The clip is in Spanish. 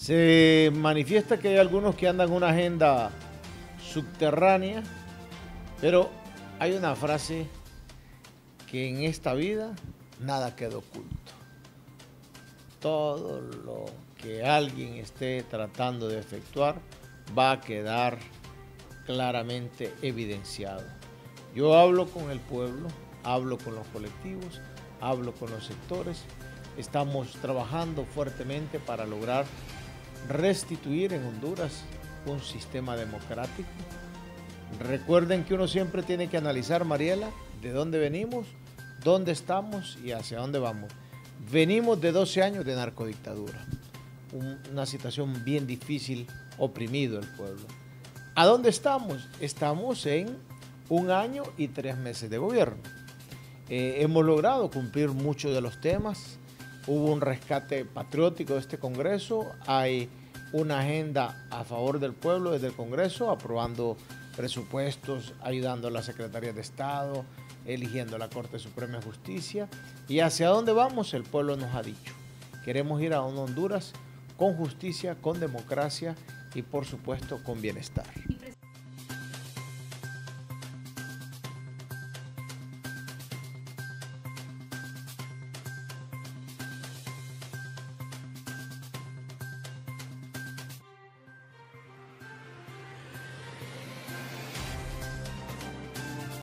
Se manifiesta que hay algunos que andan una agenda subterránea, pero hay una frase que en esta vida nada queda oculto. Todo lo que alguien esté tratando de efectuar va a quedar claramente evidenciado. Yo hablo con el pueblo, hablo con los colectivos, hablo con los sectores, estamos trabajando fuertemente para lograr restituir en Honduras un sistema democrático. Recuerden que uno siempre tiene que analizar, Mariela, de dónde venimos, dónde estamos y hacia dónde vamos. Venimos de 12 años de narcodictadura, una situación bien difícil, oprimido el pueblo. ¿A dónde estamos? Estamos en un año y tres meses de gobierno. Eh, hemos logrado cumplir muchos de los temas, hubo un rescate patriótico de este Congreso, hay una agenda a favor del pueblo desde el Congreso, aprobando presupuestos, ayudando a la Secretaría de Estado, eligiendo la Corte Suprema de Justicia. ¿Y hacia dónde vamos? El pueblo nos ha dicho. Queremos ir a un Honduras con justicia, con democracia y por supuesto con bienestar.